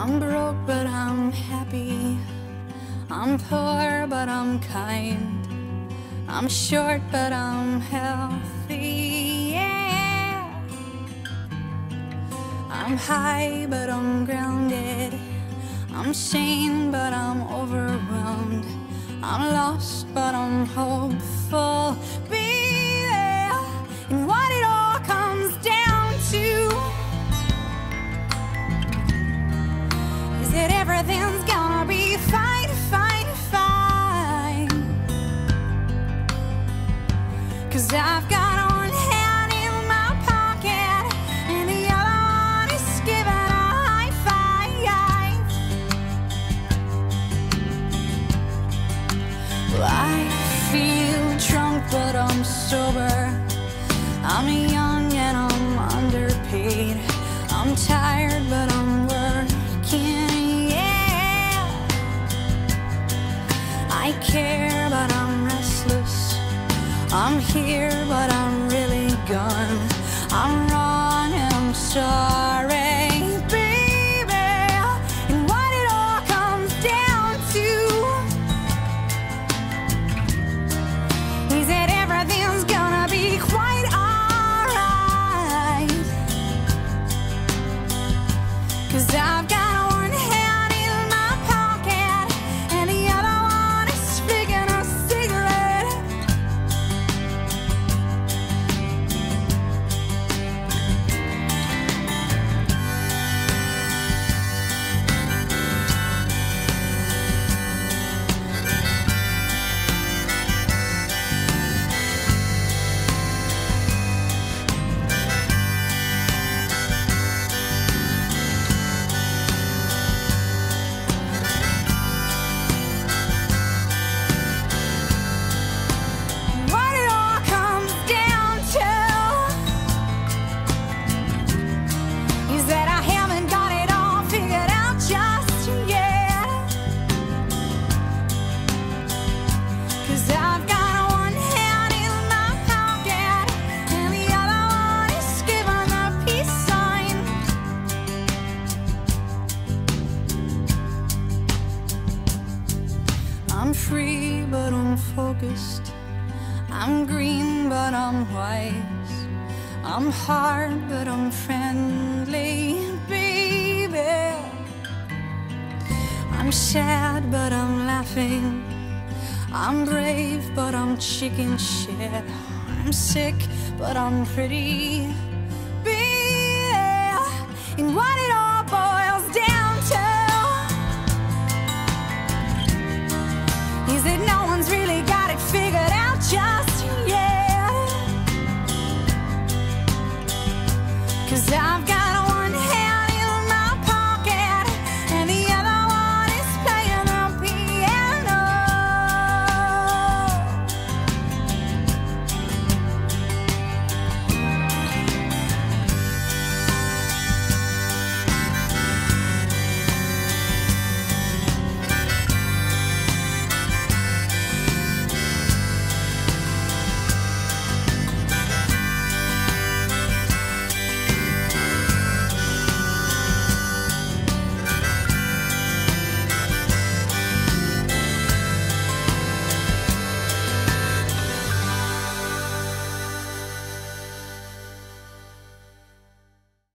I'm broke, but I'm happy. I'm poor, but I'm kind. I'm short, but I'm healthy. Yeah. I'm high, but I'm grounded. I'm sane, but I'm overwhelmed. I'm lost, but I'm hopeful. I'm young and I'm underpaid. I'm tired, but I'm working. Yeah. I care, but I'm restless. I'm here, but I'm really gone. I'm wrong and I'm sorry, I'm free, but I'm focused. I'm green, but I'm wise. I'm hard, but I'm friendly, baby. I'm sad, but I'm laughing. I'm brave, but I'm chicken shit. I'm sick, but I'm pretty. Baby, and what I'm.